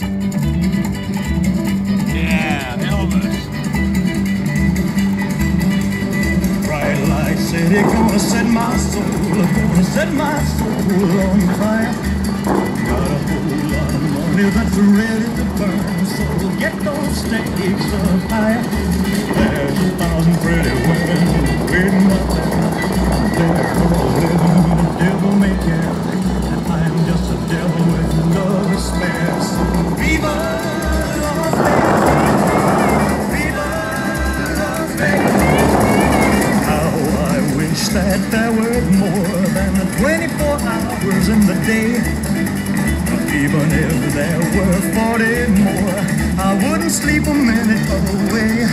Yeah, Elvis. Bright light city gonna set my soul, gonna set my soul on fire. Got a whole lot of money that's ready to burn, so get those stakes up higher. There's a thousand pretty women waiting 24 hours in the day. Even if there were 40 more, I wouldn't sleep a minute away.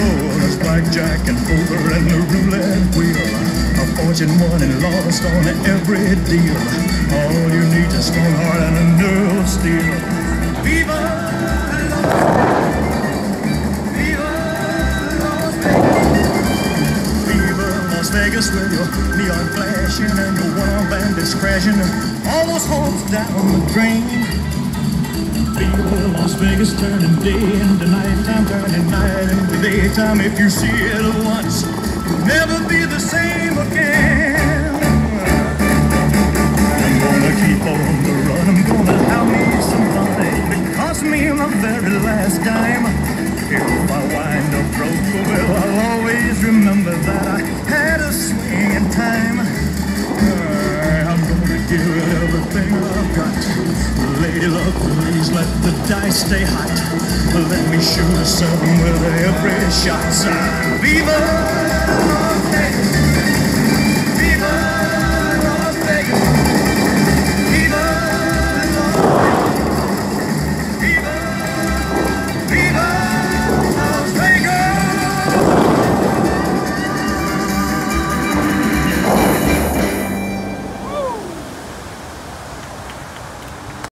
Oh, there's blackjack and poker and the roulette wheel. A fortune won and lost on every deal. All you need is a strong heart and a nerve steel. Vegas with your neon flashing and your one bandits crashing. All those hopes down the drain. Viva Las Vegas turning day into nighttime, turning night into daytime. If you see it once, you'll never be the same again. I'm gonna keep on the run. I'm gonna have me some fun. It cost me my very last dime. If I wind up broke, well, I'll always remember that everything I've got. Lady luck, please let the dice stay hot. Let me shoot a seven with every shot. Viva